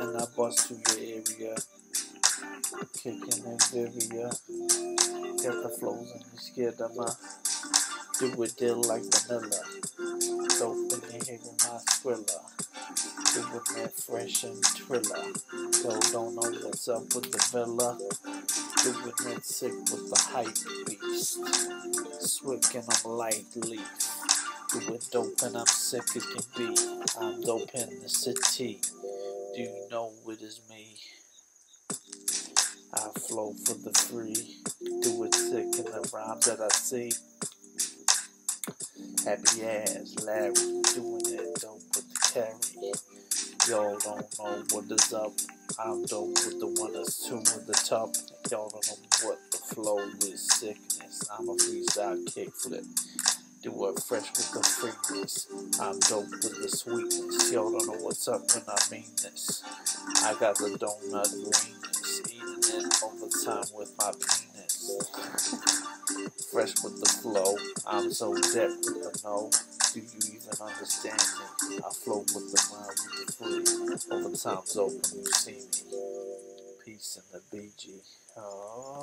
and I bust through your area. Kicking in Viria. Got the flows and you scared of my do it deal like vanilla. Dope in your hear my thriller. Do it that fresh and triller. Yo, don't know what's up with the villa. Do it that sick with the hype beast. Swick and I'm light leaf. Do it dope and I'm sick it can be. I'm dope in the city. Do you know it is me? I flow for the free. Do it sick in the rhymes that I see. Happy ass Larry doing it dope with the carry. Y'all don't know what is up. I'm dope with the one that's two with the top. Y'all don't know what the flow is sickness. I'm a freestyle kickflip. Do it fresh with the freeness. I'm dope with the sweetness. Y'all don't know what's up when I mean this. I got the donut greenness. Eating it over time with my penis. Fresh with the flow. I'm so deep with the know. Do you even understand me? I flow with the mind with the free. Open, you see me. Peace in the BG. Oh.